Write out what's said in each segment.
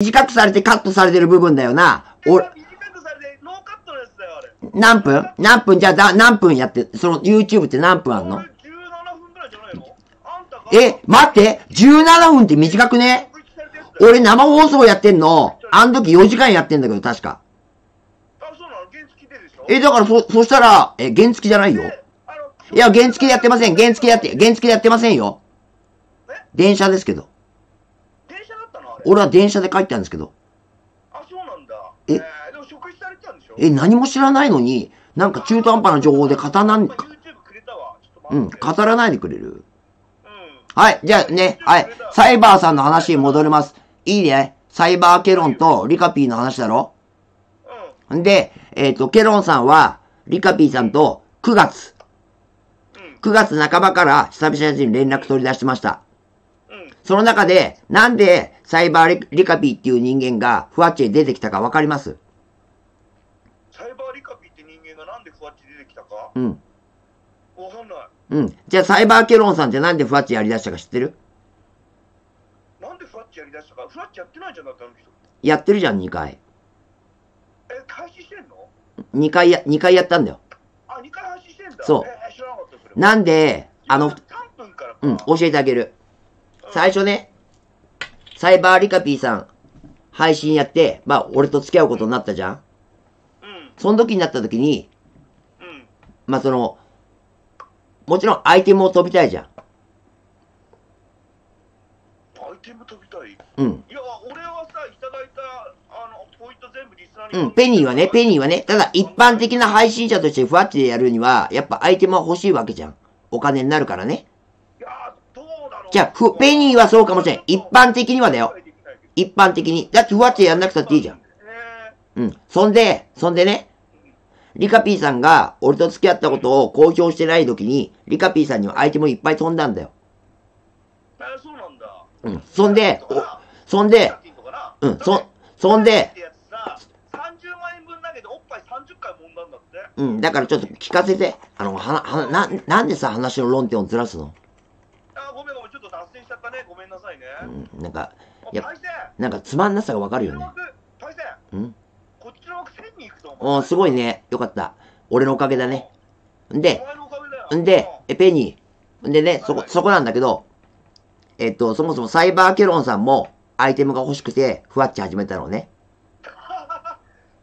短くされてカットされてる部分だよな。俺、短くされてノーカットのやつだよ、あれ。何分？何分？じゃあだ、何分やって、その YouTube って何分あんの？俺17分ぐらいじゃないの？あんたが。え、待って !17 分って短くね？俺生放送やってんの、あの時4時間やってんだけど、確か。あ、そうなの？原付ででしょ？え、だからそ、そしたら、え、原付じゃないよ。いや、原付でやってません。原付でやって、原付でやってませんよ。え？電車ですけど。俺は電車で帰ったんですけど。あ、そうなんだ。え？ーでも職質されてたんでしょ？え、何も知らないのに、なんか中途半端な情報で語らんうん。語らないでくれる？うん。はい、じゃあね、はい、サイバーさんの話に戻ります。いいね。サイバーケロンとリカピーの話だろ？うん。んで、えっ、と、ケロンさんは、リカピーさんと9月、うん。9月半ばから久々に連絡取り出してました。うん。その中で、なんでサイバーリリカピーっていう人間がふわっちへ出てきたかわかります？サイバーリカピって人間がなんでふわっち出てきたか？うん。わかんない。うん。じゃあサイバーケロンさんってなんでふわっちやり出したか知ってる？なんでふわっちやりだしたか？ふわっちやってないじゃんだってあの人。やってるじゃん、2回。え、開始してんの？2回や、2回やったんだよ。あ、2回配信してんだ。そうえー知らなかった、それ。なんで、あの、3分からか。うん、教えてあげる。うん最初ね、サイバーリカピーさん、配信やって、まあ、俺と付き合うことになったじゃんうん。その時になった時に、うん。まあ、その、もちろんアイテムを飛びたいじゃん。アイテム飛びたい？いうん。や、俺はさ、いただいた、あの、ポイント全部リスナーに。うん、ペニーはね、ペニーはね、ただ一般的な配信者としてふわっちでやるには、やっぱアイテムは欲しいわけじゃん。お金になるからね。じゃあふペニーはそうかもしれん一般的にはだよ。一般的に。だってふわっちでやんなくたっていいじゃん。えうん。そんで、そんでね、リカピーさんが俺と付き合ったことを公表してない時に、リカピーさんにはアイテムいっぱい飛んだんだよ。ー、えー、そうなんだ。うん。そんで、おそんで、うん、そ、そんで、ってやつさ、30万円分投げておっぱい30回揉んだんだって。うん、だからちょっと聞かせて。あの、はな、はな、な、なんでさ、話の論点をずらすのあー、ごめんごめん、ちょっと脱線しちゃったね。ごめんなさいね。うん、なんか、いやなんかつまんなさがわかるよね。パイセンうん？こっちの枠1000に行くと思う。おーすごいね。よかった。俺のおかげだね。んおで。んで、え、ペニー。んでね、そこ、そこなんだけど、えっと、そもそもサイバーケロンさんも、アイテムが欲しくて、ふわっち始めたのね。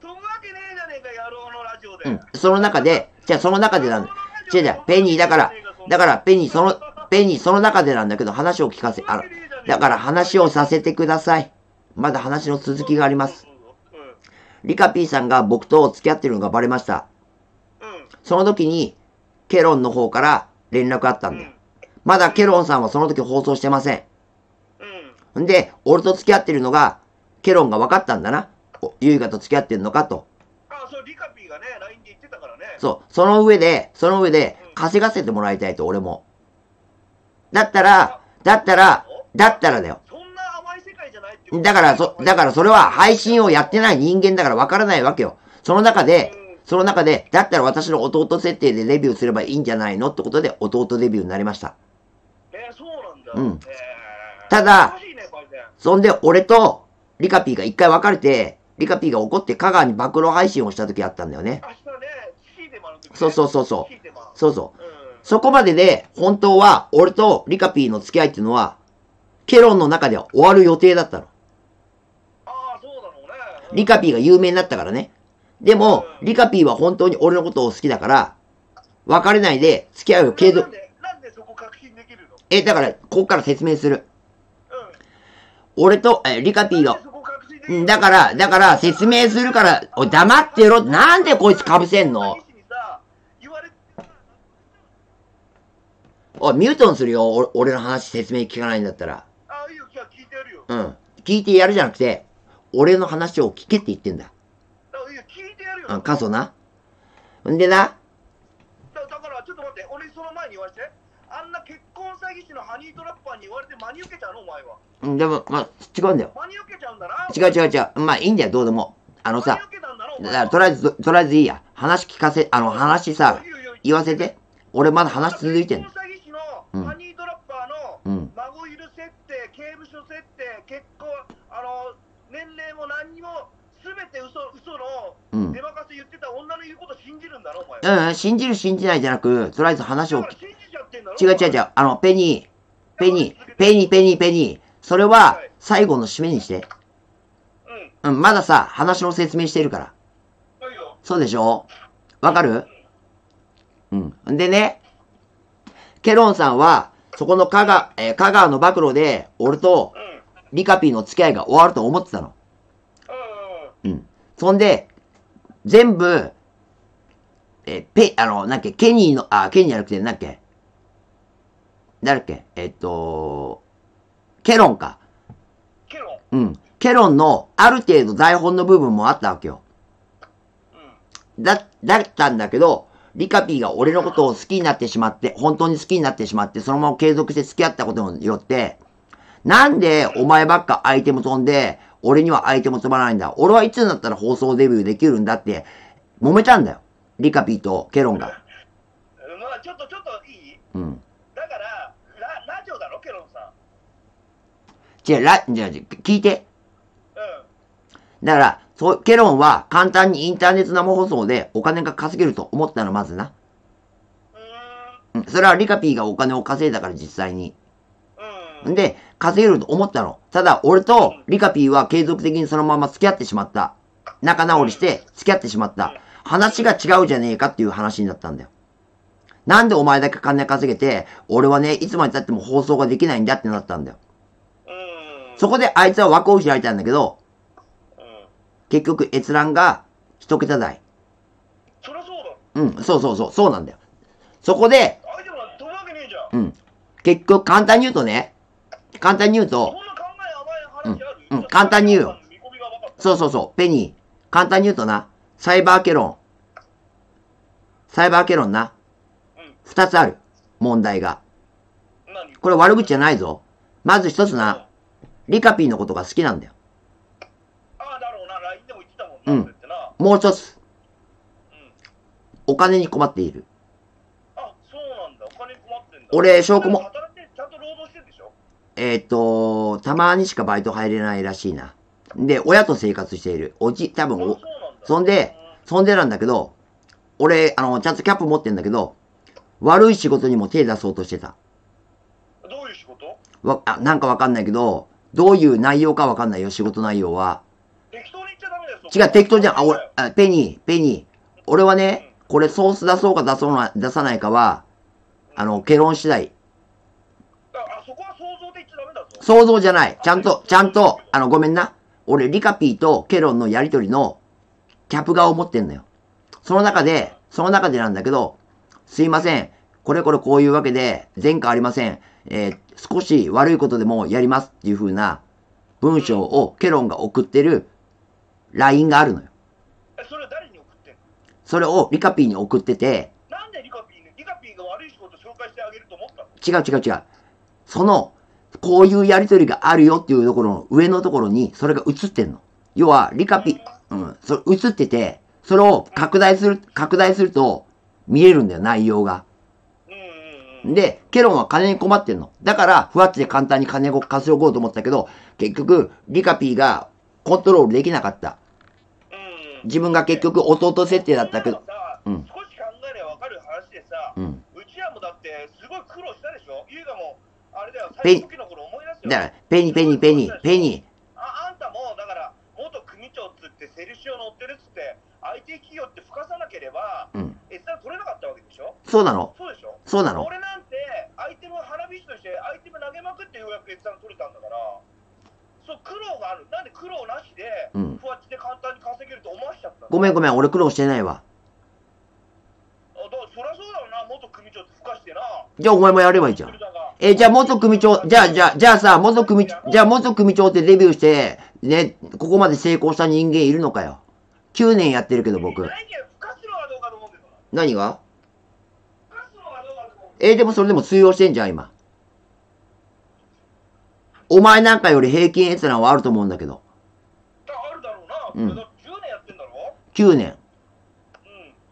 飛ぶわけねえじゃねえか、野郎のラジオで。うん。その中で、じゃあその中でなんだ。違う違う、ペニーだから、だから、ペニー、その、ペニー、その中でなんだけど、話を聞かせ、あの、だから話をさせてください。まだ話の続きがあります。リカピーさんが僕と付き合ってるのがバレました。うん。その時に、ケロンの方から連絡あったんだよ。まだケロンさんはその時放送してません。うん。んで、俺と付き合ってるのが、ケロンが分かったんだな。おユイガと付き合ってんのかと。あ、そう、リカピーがね、LINE で言ってたからね。そう。その上で、その上で、稼がせてもらいたいと、俺も。だったら、だったら、だったらだよ。そんな甘い世界じゃないってことだから、そ、だからそれは配信をやってない人間だから分からないわけよ。その中で、その中で、だったら私の弟設定でデビューすればいいんじゃないのってことで、弟デビューになりました。えー、そうなんだ。うんえーただそんで、俺と、リカピーが一回別れて、リカピーが怒って香川に暴露配信をした時あったんだよね。明日ね、ねそうそうそうそうそうそう。うん。そこまでで、本当は、俺とリカピーの付き合いっていうのは、ケロンの中では終わる予定だったの。ああ、そうだろうね。うんリカピーが有名になったからね。でも、リカピーは本当に俺のことを好きだから、別れないで付き合うよ、継続。なんで、なんでそこ確信できるの？え、だから、ここから説明する。うん。俺と、え、リカピーがだから、だから、説明するから、おい、黙ってろ。なんでこいつ被せんの詐欺師にさ言われおい、ミュートンするよ。お俺の話説明聞かないんだったら。ああ、いいよ、聞いてやるよ。うん。聞いてやるじゃなくて、俺の話を聞けって言ってんだ。あいいよ、聞いてやるよ。うん、過疎な。んでな、だだから、ちょっと待って、俺その前に言われて。あんな結婚詐欺師のハニートラッパーに言われて真に受けちゃうの？お前は。うん、でも、まあ、違うんだよ。真に受けちゃうんだな。違う違う違う。まあ、いいんだよ、どうでも。あのさだから、とりあえず、とりあえずいいや。話聞かせ、あの、話さ言わせて。俺まだ話続いてんのハニートラッパーのうん。孫いる設定、刑務所設定、結婚、あの、年うん出任せ言ってた女の言うこと信じるんだろ、お前は。うん、信じる信じないじゃなく、とりあえず話をだから信じちゃってんだろ違う違う違う。あの、ペニー、ペニー、ペニー、ペニー、ペニー。それは最後の締めにして。うん。うん、まださ、話の説明してるから。そうでしょ？わかる？うん。んでね、ケロンさんは、そこの香川、えー香川の暴露で、俺と。リカピーの付き合いが終わると思ってたの。うん。そんで、全部、えーペ、あの、なんだっけ、ケニーの、あ、ケニーじゃなくて、なっけ、誰だっけ、えっと、ケロンか。ケロン。うん。ケロンのある程度台本の部分もあったわけよ。うん。だ、だったんだけど、リカピーが俺のことを好きになってしまって、本当に好きになってしまって、そのまま継続して付き合ったことによって、なんでお前ばっかアイテム飛んで、俺にはアイテム飛ばないんだ。俺はいつになったら放送デビューできるんだって、揉めたんだよ。リカピーとケロンが。まあ、ちょっと、ちょっといい？うん。だから、ララジオだろ、ケロンさじゃあ、ら、じゃあ、聞いて。ん。うん。だから、そう、ケロンは簡単にインターネット生放送でお金が稼げると思ったの、まずな。ううん。それはリカピーがお金を稼いだから実際に。うん。で、稼げると思ったの。ただ、俺とリカピーは継続的にそのまま付き合ってしまった。仲直りして付き合ってしまった。話が違うじゃねえかっていう話になったんだよ。なんでお前だけ金稼げて、俺はね、いつまで経っても放送ができないんだってなったんだよ。うん。そこであいつは枠を開いたんだけど、うん。結局閲覧が一桁台。そりゃそうだ。うん、そうそうそう、そうなんだよ。そこで、わけねえじゃん。うん。結局簡単に言うとね、簡単に言うと、そんな考え甘い話あるうんうん簡単に言うよ。そうそうそう、ペニー。簡単に言うとな、サイバーケロン。サイバーケロンな。うん。二つある。問題が。何？これ悪口じゃないぞ。まず一つな、リカピーのことが好きなんだよ。ああ、だろうな、LINE でも言ってたもんな、うん。もう一つ、うん。お金に困っている。あ、そうなんだ。お金に困ってんだ。俺証拠も働いて、ちゃんと労働してるでしょ？えっ、と、たまにしかバイト入れないらしいな。で、親と生活している。おじ、多分おあそんだ。そんで、そんでなんだけど、俺、あの、ちゃんとキャップ持ってんだけど、悪い仕事にも手出そうとしてた。うんどういう仕事？わ、あ、なんかわかんないけど、どういう内容かわかんないよ、仕事内容は。違う、適当じゃん。あ、俺、あ、ペニー、ペニー。俺はね、これソース出そうか出そうな、出さないかは、あの、ケロン次第。あ、あそこは想像で言っちゃダメだぞ。想像じゃない。ちゃんと、ちゃんと、あの、ごめんな。俺、リカピーとケロンのやりとりの、キャプ画を持ってんのよ。その中で、その中でなんだけど、すいません。これこれこういうわけで、前科ありません。えー少し悪いことでもやりますっていう風な文章をケロンが送ってる LINE があるのよ。え、それ誰に送ってんの？それをリカピーに送ってて、なんでリカピーに、リカピーが悪い仕事紹介してあげると思ったの？違う違う違う。その、こういうやりとりがあるよっていうところの上のところにそれが映ってんの。要は、リカピ、うん、それ映ってて、それを拡大する、拡大すると見れるんだよ、内容が。うんうんうん。で、ケロンは金に困ってんの。だから、ふわっちで簡単に金を稼ごうと思ったけど、結局、リカピーがコントロールできなかった。うん。自分が結局弟設定だったけど、少し考えれば分かる話でさ、うん。うちらもだってすごい苦労したでしょ？優雅も、あれだよ、最初期の頃思い出すよ。だから、ペニーペニーペニー、ペニああんたも、だから、元組長っつって、セルシオ乗ってるっつって、IT 企業って吹かさなければ、ー。うん。閲覧取れなかったわけでしょ？そうなのそうでしょ？そうなの俺なんて、アイテム花火師として、アイテム投げまくってようやく閲覧取れたんだから、そう、苦労がある。なんで苦労なしで、うん。ふわっちで簡単に稼げると思わしちゃったの？ごめんごめん、俺苦労してないわ。あだそりゃそうだろうな、元組長って吹かしてな。じゃあお前もやればいいじゃん。えーじゃあ元組長、じゃあ、じゃあ、じゃあさ、元組長、じゃあ元組長ってデビューして、ね、ここまで成功した人間いるのかよ。9年やってるけど僕。何が？えーでもそれでも通用してんじゃん、今。お前なんかより平均閲覧はあると思うんだけど。ああるだろうな。うんそれだって10年やってんだろ？9年。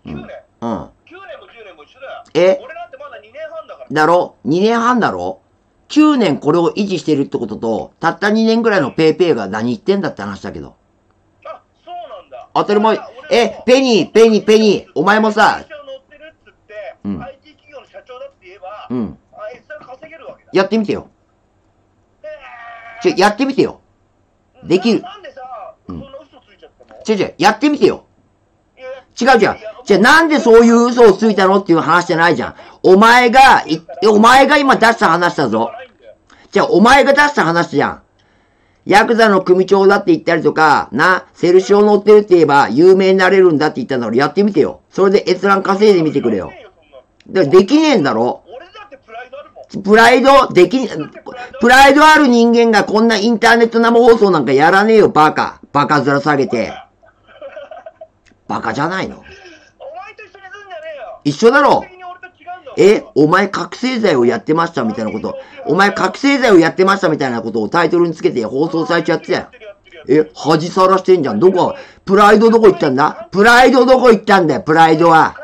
うん。9年。うん。9年も10年も一緒だよ。え？俺なんてまだ2年半だから。だろ ?2 年半だろ ?9 年これを維持してるってことと、たった2年ぐらいのペイペイが何言ってんだって話だけど。あ、そうなんだ。当たり前。え、ペニー、ペニー、ペニー、お前もさ、うん IT 企業の社長だって言えば、うん。やってみてよ。えちょ、やってみてよ。ーできるななんでさ、うんそんな嘘ついちゃったの？ちょちょ、やってみてよ。違うじゃん。じゃあなんでそういう嘘をついたの？っていう話じゃないじゃん。お前が、い、お前が今出した話だぞ。じゃあお前が出した話じゃん。ヤクザの組長だって言ったりとか、な、セルシオ乗ってるって言えば有名になれるんだって言ったんだからやってみてよ。それで閲覧稼いでみてくれよや。んねえそんなだからできねえんだろプライド、でき、プライドある人間がこんなインターネット生放送なんかやらねえよ、バカ。バカ面下げて。バカじゃないの？一緒だろ？え、お前覚醒剤をやってましたみたいなこと。お前覚醒剤をやってましたみたいなことをタイトルにつけて放送されちゃって。え、恥さらしてんじゃん。どこ、プライドどこ行ったんだプライドどこ行ったんだよ、プライドは。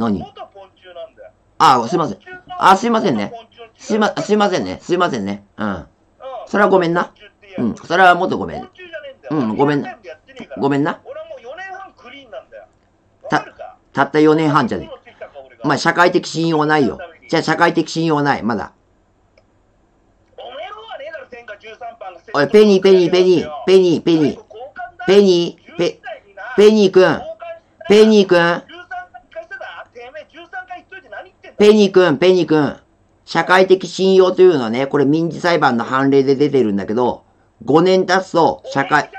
何？元ポンチュなんだよ。あ、すいません。あすいませんねすいま、すいませんね。すいませんね。うん。うんそれはごめんなうん。それはもっとごめん。うんごめんリアルタイムでやってねえからごめんな。俺はもう4年半クリーンなんだよ。わたたった4年半じゃねどうしてきたか俺がお前社会的信用ないよ。じゃあ社会的信用ない。まだ。おめえの方はねえだろ、天下13番がおい、ペニー、ペニー、ペニー、ペニー、ペニー、ペニー、ペ、ペニーくん、ペニーくん、ペニーくん、ペニーくん。社会的信用というのはね、これ民事裁判の判例で出てるんだけど、5年経つと社会、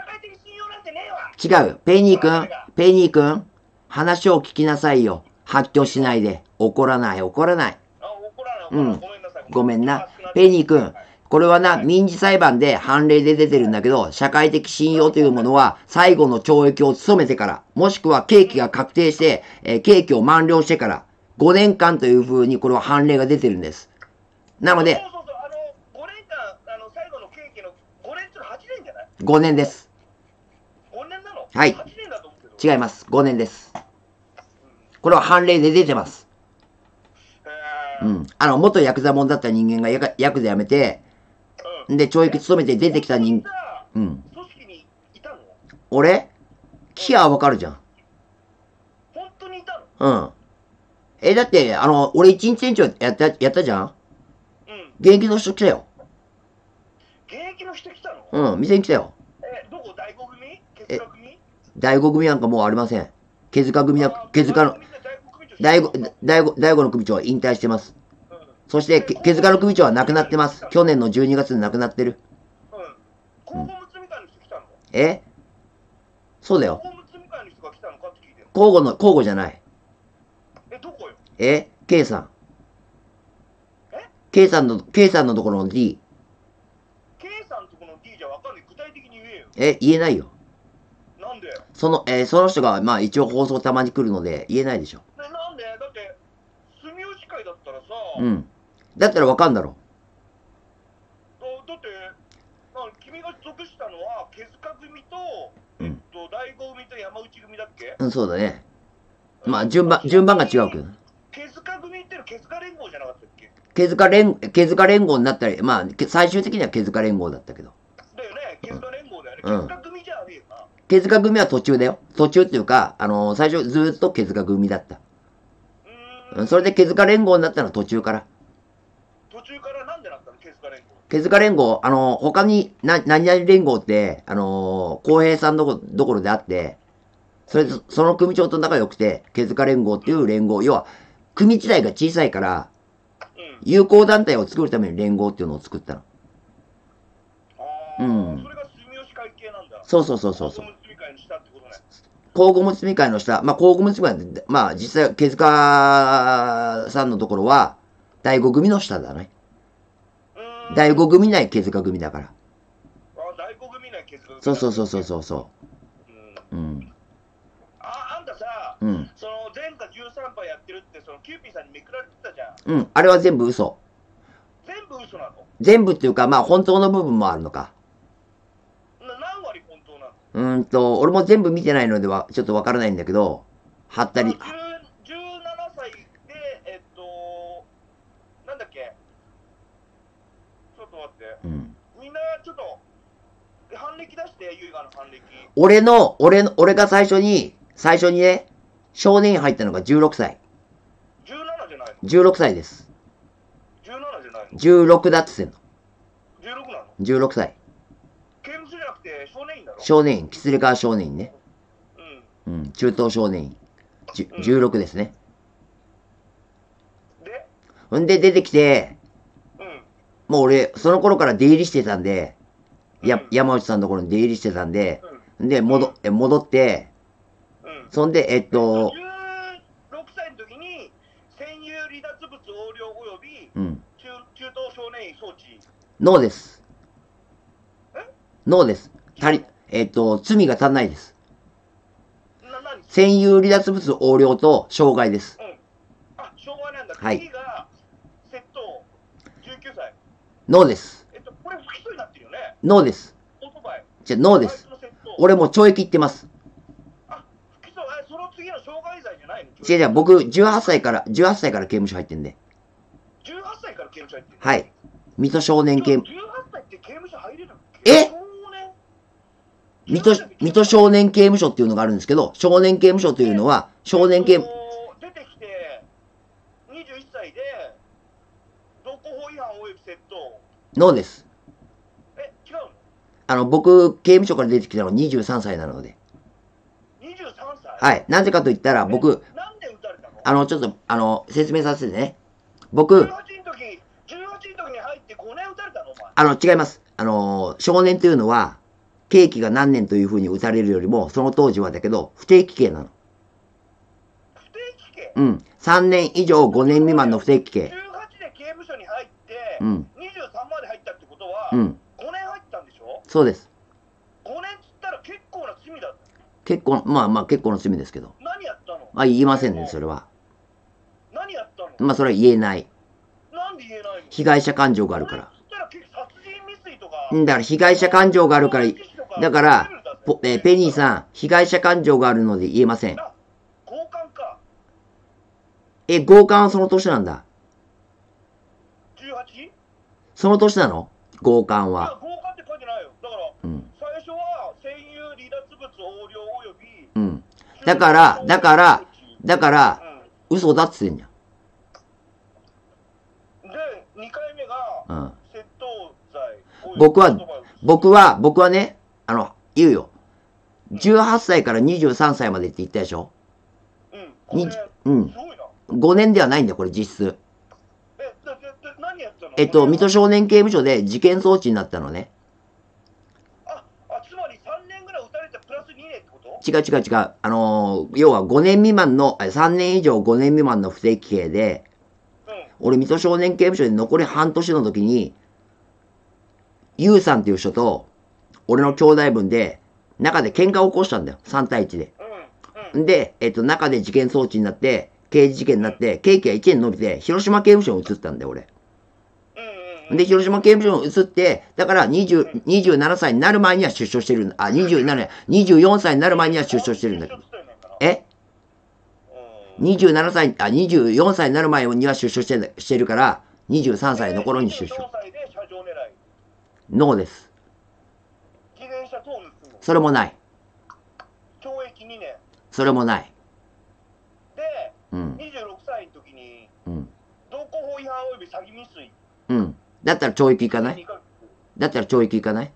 違うよ。ペニーくん、ペニーくん、話を聞きなさいよ。発狂しないで。怒らない、怒らない。あ怒らないうんごめんなさいごめんな。ペニーくん、これはな、民事裁判で判例で出てるんだけど、社会的信用というものは、最後の懲役を務めてから、もしくは刑期が確定して、えー刑期を満了してから、5年間という風にこれは判例が出てるんです。なのでそう、そうそうあの5年間あの最後の刑期の5年っていうのは8年じゃない？5年です。5年なの？はい8年だと思うけど違います。5年です。これは判例で出てます。うん。あの、元ヤクザ者だった人間がヤクヤクザ辞めて、うんで、懲役務めて出てきた人、さうん。組織にいたの？俺？聞きゃわかるじゃん。本当にいたの？うん。え、だって、あの、俺一日店長やった、やったじゃん？うん現役の人来たよ。現役の人来たの？うん、店に来たよ。えどこ？大悟組？ケツカ組？大悟組なんかもうありません。毛塚組は、あ毛塚の、大悟組って大悟、大悟、大悟の組長は引退してます。うんそして、け毛塚の組長は亡くなってます。去年の12月に亡くなってる。うん高校むつみ会の人来たの？え？そうだよ。高校むつみ会の人が来たのかって聞いてる交互の、交互じゃない。え ?K さんえ？K さんの、K さんのところの D。K さんとこの D じゃわかんない具体的に言えよえ言えないよ。なんで？でその、えーその人が、まあ一応放送たまに来るので言えないでしょ。なんで？だって住吉会だったらさ、うん。だったらわかんだろ。だだってなん君が属したのは毛塚組と、うんえっと、大悟組と山内組だっけ？うん、そうだね。まあ順番、順番が違うけど。毛塚組っての毛塚連合じゃなかったっけ毛塚連、毛塚連合になったり、まあ、け最終的には毛塚連合だったけど。だよね毛塚連合だよね、うん毛塚組じゃねえよな毛塚組は途中だよ。途中っていうか、あのー最初ずーっと毛塚組だった。うんん、それで毛塚連合になったのは途中から。途中からなんでなったの？毛塚連合毛塚連合、あのー他に、な、何々連合って、あのー公平さんのこどころであって、それで、その組長と仲良くて、毛塚連合っていう連合、要は、組自体が小さいから、うん友好団体を作るために連合っていうのを作ったの。ああ、うんそれが住吉会系なんだそうそうそうそうそう。高校結び会の下ってことね交互結び会の下、まあ、交互結び会って、まあ、実際、毛塚さんのところは、第五組の下だね。第五組内毛塚組だから。あ大悟組ね毛塚組そうそうそうそうそうそうんう。うん。うん。その前科13杯やってるってそのキューピーさんにめくられてたじゃんうん。あれは全部嘘。全部嘘なの？全部っていうか、まあ、本当の部分もあるのか。な何割本当なの？うーんと、俺も全部見てないのでは、ちょっとわからないんだけど、はったりあの、10 17歳でえっとなんだっけ？ちょっと待ってうん。みんなちょっと犯歴出して、ユイガの犯歴。俺の、俺の、俺が最初に、最初にね、少年院入ったのが16歳。17じゃないの？16歳です。?17 じゃないの？16だっつってんの。?16 なの？16歳。刑務所じゃなくて少年院だろ？少年院、キツレ川少年院ね。うん。うん、中東少年院。じゅうん16ですね。で、ほんで出てきて、うん。もう俺、その頃から出入りしてたんで、やうん、山内さんのところに出入りしてたんで、うん。で、戻、え戻って、うん。そんで、えっと、16歳の時に、占有離脱物横領およびうん、中中東少年院装置。ノーですえ？ノーです。足り、えっと、罪が足んないです。占有離脱物横領と傷害です。うん。あ、障害なんだ。はい窃盗、19歳。ノーです。えっと、これ不起訴になってるよね。ノーです。オートバイ。じゃ、ノーです。俺もう懲役いってます。次の傷害罪じゃないの？違う違う、僕、18歳から、18歳から刑務所入ってんで。18歳から刑務所入ってる。はい。水戸少年刑務、18歳って刑務所入れるの？え？水戸、水戸少年刑務所っていうのがあるんですけど、少年刑務所というのは、少年刑務、えっと出てきて、21歳で、道交法違反及び窃盗。ノーです。え、違うの？あの、僕、刑務所から出てきたのは23歳なので。?23 歳はい。なぜかと言ったら、僕、あの、ちょっと、あの、説明させてね。僕、18の時、18の時に入って5年撃たれたの？お前。あの、違います。あの、少年というのは、刑期が何年というふうに打たれるよりも、その当時はだけど、不定期刑なの。不定期刑？うん。3年以上5年未満の不定期18刑。で刑務所に入って、うん。23まで入ったってことは、うん。5年入ったんでしょ？そうです。?5 年っつったら結構な罪だ。結構、まあまあ結構の罪ですけど。何やったの？まあ言いませんね、それは。何やったの？まあそれは言えない。なんで言えないの？被害者感情があるから。だから被害者感情があるから、だから、ポえーペニーさん、被害者感情があるので言えません。え、強姦はその年なんだ。18? いその年なの？強姦や、は。交換って書いてないよ。だから、うん。うん。だからだからだから、う嘘だっつってんじん。で、2回目が。窃盗罪。僕は僕は、僕はね、あの、言うよ。18歳から23歳までって言ったでしょ？うん、うんす。ごいな。5年ではないんだよ、これ実質。えっと、水戸少年刑務所で事件装置になったのね。あ、あ、つまり3年ぐらい打たれてプラス2年ってこと違う違う違う。あのー要は5年未満の、あ3年以上5年未満の不定期刑で、うん。俺水戸少年刑務所で残り半年の時に、ゆうさんっていう人と、俺の兄弟分で、中で喧嘩を起こしたんだよ。3対1で。うん。うん。で、えっと、中で事件装置になって、刑事事件になって、刑期が1年伸びて、広島刑務所に移ったんだよ、俺。で、広島刑務所に移って、だから20、27歳になる前には出所してるんだ。あ、27、24歳になる前には出所してるんだけど。え？うん ?27 歳、あ、24歳になる前には出所してるしてるから、23歳の頃に出24所。ノーです。それもない。懲役2年。それもない。で、うん。26歳の時に、うん。道交法違反及び詐欺未遂。うん。だったら懲役いかない？2ヶだったら懲役いかない？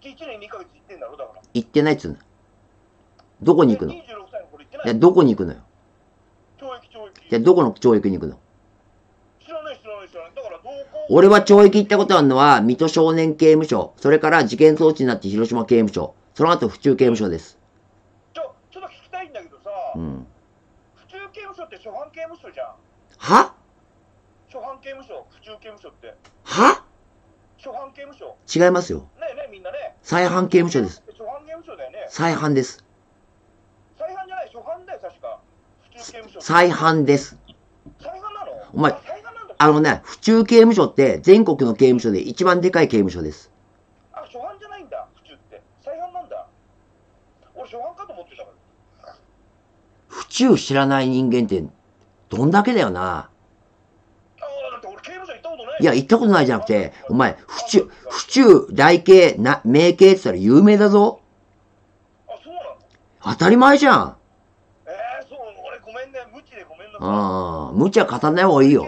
月。1年2ヶ月行ってんだろ、だから。行ってないっつうの。どこに行くの？26歳の頃行ってじゃあない。どこに行くのよ？懲役、懲役。じゃあどこの懲役に行くの？知らない、知らない、知らない。だから、道交俺は懲役行ったことあるのは、水戸少年刑務所、それから事件装置になって広島刑務所、その後府中刑務所です。ちょ、ちょっと聞きたいんだけどさ、うん。府中刑務所って初犯刑務所じゃん。は？初犯刑務所、府中刑務所って。は？初犯刑務所。違いますよ。ねえねえ、みんなね。再犯刑務所です。初犯刑務所だよね。再犯です。再犯じゃない、初犯だよ、確か。府中刑務所。再犯です。再犯なの？お前あ再犯なんだ。あのね、府中刑務所って全国の刑務所で一番でかい刑務所です。あ、初犯じゃないんだ、府中って。再犯なんだ。俺、初犯かと思ってたから。府中知らない人間って、どんだけだよな。ああ、だって俺、刑務所行ったことないいや、行ったことないじゃなくて、お前、府中、府中、大系、な、名系って言ったら有名だぞ。あ、そうなの？当たり前じゃん。えー、そう、俺ごめんね、無知でごめんなさい。ああ、無茶語んない方がいいよ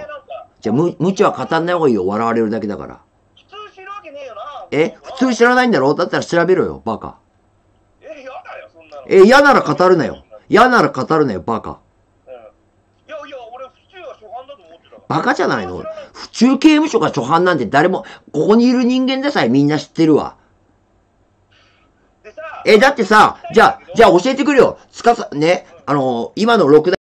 じゃあ、無、無茶は語んない方がいいよ。笑われるだけだから。普通知るわけねえよな。え普通知らないんだろ？だったら調べろよ、バカ。え、やだよ、そんなの。え、嫌なら語るなよ。嫌なら語るなよ、バカ。うん。いやいや、俺、府中は初犯だと思ってたから。バカじゃないの？府中刑務所が初犯なんて誰も、ここにいる人間でさえみんな知ってるわ。え、だってさ、じゃあ、じゃあ教えてくれよ。つかさ、ね、あの、今の六大